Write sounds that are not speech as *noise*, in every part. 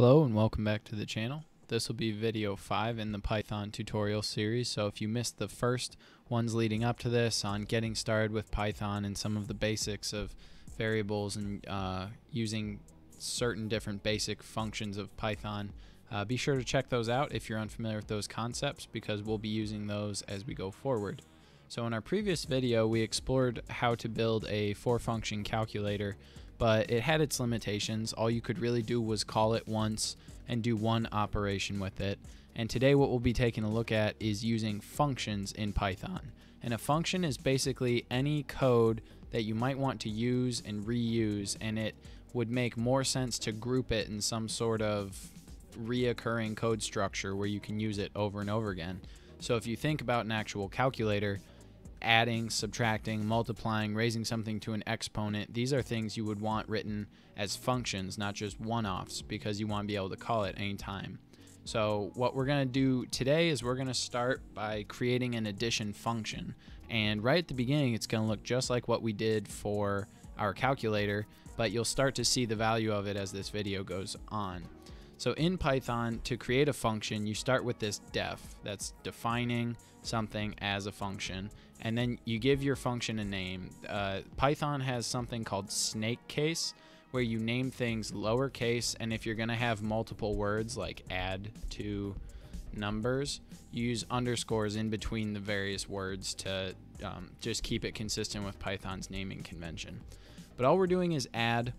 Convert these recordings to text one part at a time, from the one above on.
Hello and welcome back to the channel. This will be video 5 in the Python tutorial series, so if you missed the first ones leading up to this on getting started with Python and some of the basics of variables and uh, using certain different basic functions of Python, uh, be sure to check those out if you're unfamiliar with those concepts because we'll be using those as we go forward. So in our previous video we explored how to build a four function calculator but it had its limitations. All you could really do was call it once and do one operation with it. And today what we'll be taking a look at is using functions in Python. And a function is basically any code that you might want to use and reuse and it would make more sense to group it in some sort of reoccurring code structure where you can use it over and over again. So if you think about an actual calculator, adding, subtracting, multiplying, raising something to an exponent, these are things you would want written as functions, not just one-offs, because you want to be able to call it anytime. So what we're going to do today is we're going to start by creating an addition function. And right at the beginning, it's going to look just like what we did for our calculator, but you'll start to see the value of it as this video goes on. So in Python, two create a function, you start with this def, that's defining something as a function, and then you give your function a name. Uh, Python has something called snake case, where you name things lowercase, and if you're going to have multiple words like add to numbers, you use underscores in between the various words to um, just keep it consistent with Python's naming convention. But all we're doing is add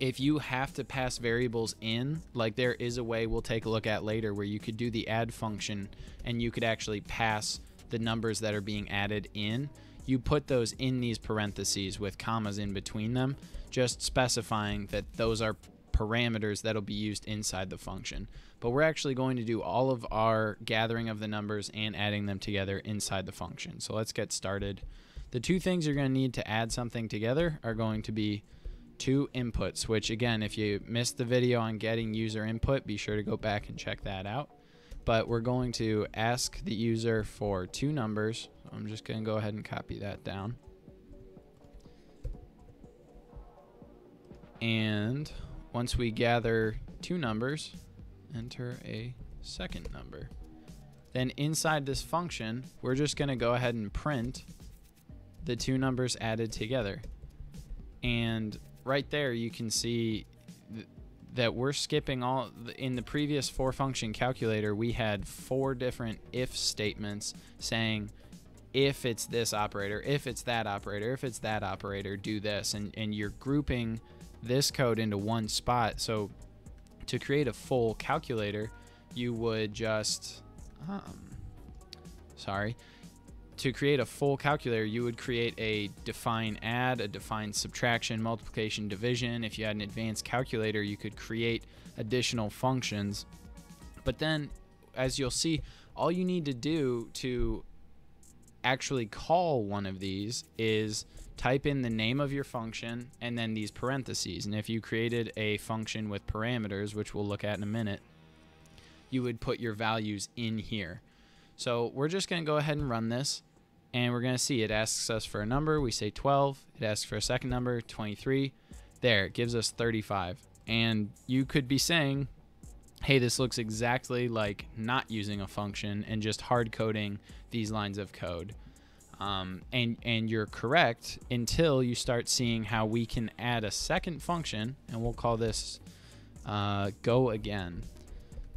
if you have to pass variables in, like there is a way we'll take a look at later where you could do the add function and you could actually pass the numbers that are being added in, you put those in these parentheses with commas in between them, just specifying that those are parameters that'll be used inside the function. But we're actually going to do all of our gathering of the numbers and adding them together inside the function. So let's get started. The two things you're going to need to add something together are going to be two inputs, which again, if you missed the video on getting user input, be sure to go back and check that out. But we're going to ask the user for two numbers. I'm just going to go ahead and copy that down. And once we gather two numbers, enter a second number. Then inside this function, we're just going to go ahead and print the two numbers added together. And right there you can see th that we're skipping all in the previous four function calculator we had four different if statements saying if it's this operator if it's that operator if it's that operator do this. And and you're grouping this code into one spot. So to create a full calculator you would just um, sorry to create a full calculator, you would create a define add, a define subtraction, multiplication, division. If you had an advanced calculator, you could create additional functions. But then, as you'll see, all you need to do to actually call one of these is type in the name of your function and then these parentheses. And if you created a function with parameters, which we'll look at in a minute, you would put your values in here. So we're just going to go ahead and run this and we're going to see it asks us for a number. We say 12. It asks for a second number, 23. There, it gives us 35. And you could be saying, hey, this looks exactly like not using a function and just hard coding these lines of code. Um, and, and you're correct until you start seeing how we can add a second function, and we'll call this uh, go again.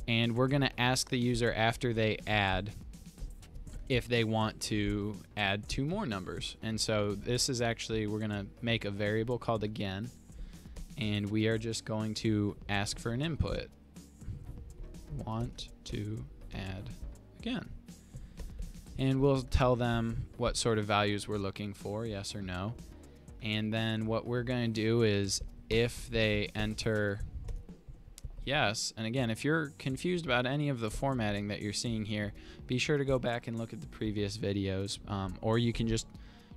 And we're going to ask the user after they add if they want to add two more numbers. And so this is actually, we're going to make a variable called again, and we are just going to ask for an input. Want to add again. And we'll tell them what sort of values we're looking for, yes or no. And then what we're going to do is if they enter yes. And again, if you're confused about any of the formatting that you're seeing here, be sure to go back and look at the previous videos. Um, or you can just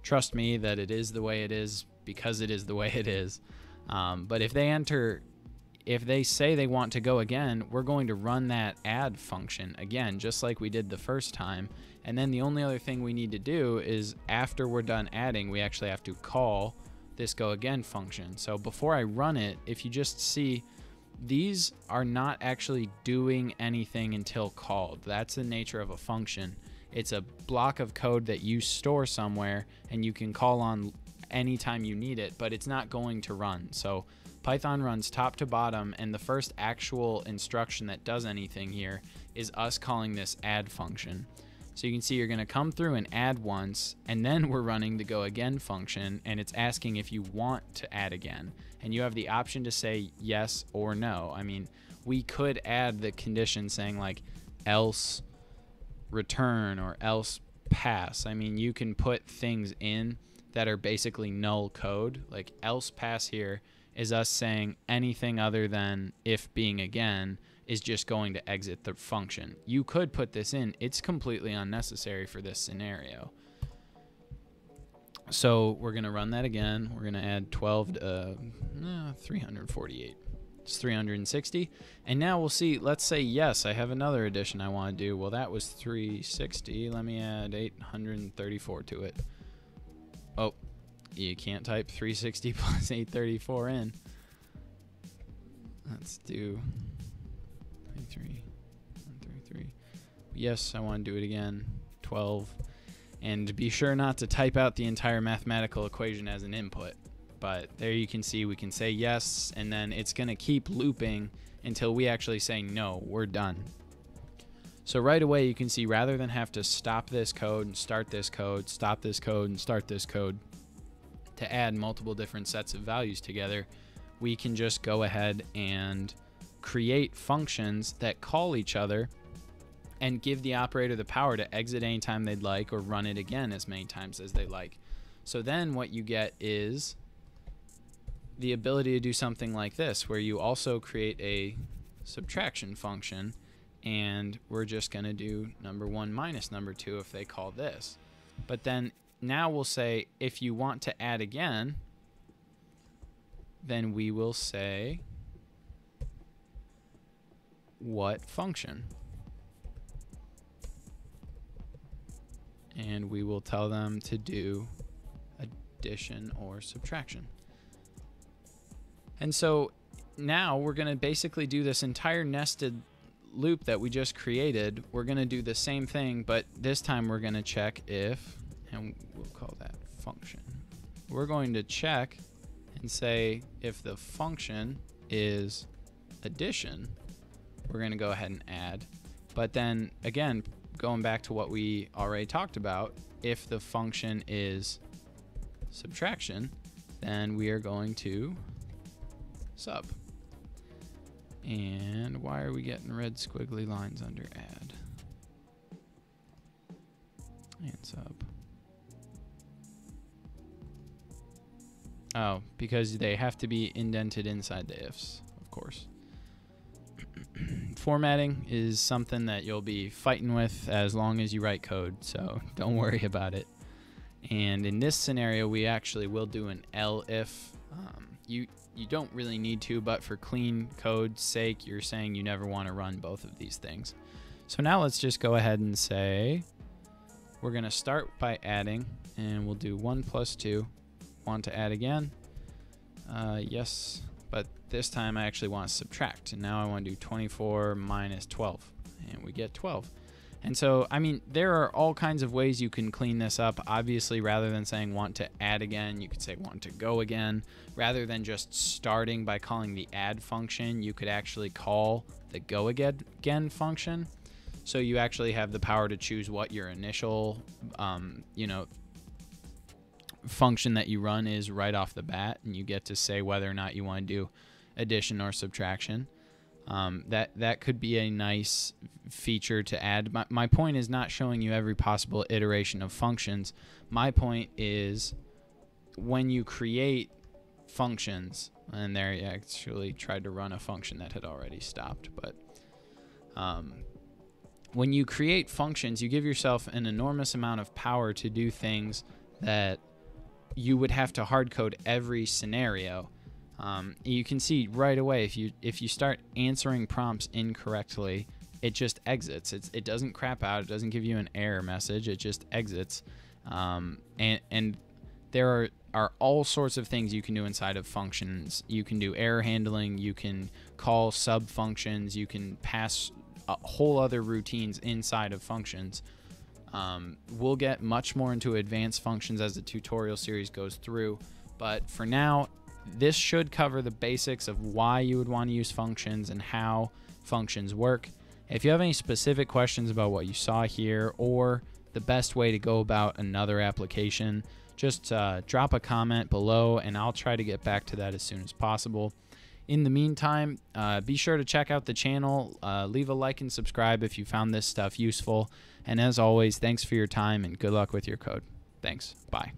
trust me that it is the way it is because it is the way it is. Um, but if they enter, if they say they want to go again, we're going to run that add function again, just like we did the first time. And then the only other thing we need to do is after we're done adding, we actually have to call this go again function. So before I run it, if you just see these are not actually doing anything until called. That's the nature of a function. It's a block of code that you store somewhere and you can call on anytime you need it, but it's not going to run. So Python runs top to bottom, and the first actual instruction that does anything here is us calling this add function. So you can see you're going to come through and add once, and then we're running the go again function, and it's asking if you want to add again. And you have the option to say yes or no. I mean, we could add the condition saying like else return or else pass. I mean, you can put things in that are basically null code. Like else pass here is us saying anything other than if being again is just going to exit the function. You could put this in. It's completely unnecessary for this scenario. So we're going to run that again. We're going to add 12 to uh, 348. It's 360. And now we'll see, let's say, yes, I have another addition I want to do. Well, that was 360. Let me add 834 to it. Oh, you can't type 360 *laughs* plus 834 in. Let's do 33, 133. Yes, I want to do it again. 12. And be sure not to type out the entire mathematical equation as an input. But there you can see we can say yes, and then it's going to keep looping until we actually say no, we're done. So right away you can see rather than have to stop this code and start this code, stop this code and start this code to add multiple different sets of values together, we can just go ahead and create functions that call each other and give the operator the power to exit anytime they'd like or run it again as many times as they like. So then what you get is the ability to do something like this where you also create a subtraction function and we're just going to do number one minus number two if they call this. But then now we'll say if you want to add again, then we will say what function. And we will tell them to do addition or subtraction. And so now we're going to basically do this entire nested loop that we just created. We're going to do the same thing, but this time we're going to check if, and we'll call that function. We're going to check and say if the function is addition, we're going to go ahead and add. But then again, going back to what we already talked about, if the function is subtraction, then we are going to sub. And why are we getting red squiggly lines under add? And sub. Oh, because they have to be indented inside the ifs, of course. *clears throat* Formatting is something that you'll be fighting with as long as you write code, so *laughs* don't worry about it. And in this scenario, we actually will do an elif. Um, you you don't really need to, but for clean code's sake, you're saying you never want to run both of these things. So now let's just go ahead and say we're going to start by adding, and we'll do 1 plus 2. Want to add again? Uh, yes, but this time I actually want to subtract, and now I want to do 24 minus 12, and we get 12. And so, I mean, there are all kinds of ways you can clean this up. Obviously, rather than saying want to add again, you could say want to go again. Rather than just starting by calling the add function, you could actually call the go again function. So you actually have the power to choose what your initial, um, you know, function that you run is right off the bat, and you get to say whether or not you want to do addition or subtraction. Um, that that could be a nice feature to add. My, my point is not showing you every possible iteration of functions. My point is when you create functions, and there I actually tried to run a function that had already stopped, but um, when you create functions, you give yourself an enormous amount of power to do things that you would have to hard code every scenario um, you can see right away if you if you start answering prompts incorrectly, it just exits. It's, it doesn't crap out. It doesn't give you an error message. It just exits. Um, and and there are are all sorts of things you can do inside of functions. You can do error handling, you can call sub functions, you can pass a whole other routines inside of functions. Um, we'll get much more into advanced functions as the tutorial series goes through, but for now, this should cover the basics of why you would want to use functions and how functions work. If you have any specific questions about what you saw here or the best way to go about another application, just uh, drop a comment below and I'll try to get back to that as soon as possible. In the meantime, uh, be sure to check out the channel, uh, leave a like and subscribe if you found this stuff useful. And as always, thanks for your time and good luck with your code. Thanks. Bye.